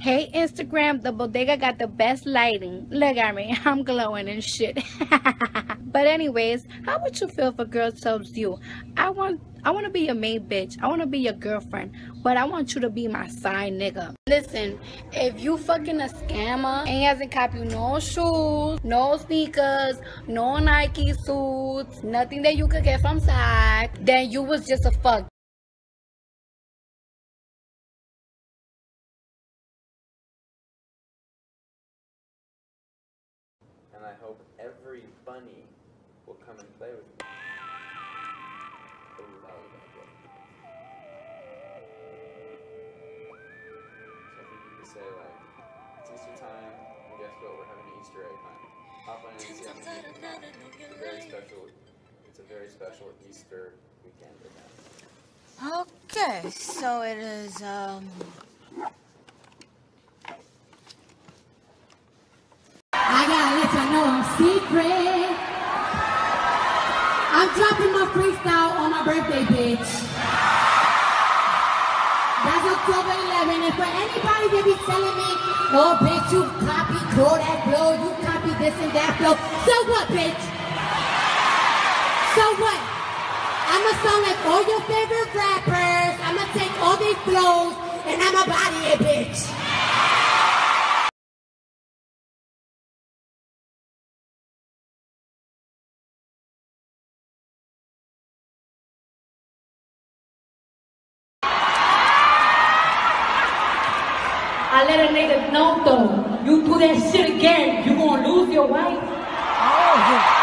Hey Instagram, the bodega got the best lighting. Look at me, I'm glowing and shit. but anyways, how would you feel if a girl tells you, I want I want to be your main bitch. I want to be your girlfriend, but I want you to be my side nigga. Listen, if you fucking a scammer and he hasn't copied you no shoes, no sneakers, no Nike suits, nothing that you could get from Saks, then you was just a fuck. And I hope every bunny will come and play with me. Ooh, that was bad. So I think you could say like, it's Easter time, and guess what? We're having an Easter egg hunt. Hop on you can find. It's a very special. It's a very special Easter weekend event. Okay, so it is, um. I'm dropping my freestyle on my birthday, bitch. That's October 11. And for anybody that be telling me, oh, bitch, you copy Kodak Black, you copy this and that flow. So what, bitch? So what? I'ma sound like all your favorite rappers. I'ma take all their flows and I'ma body it, bitch. I let a nigga know though, you do that shit again, you gonna lose your wife. Oh.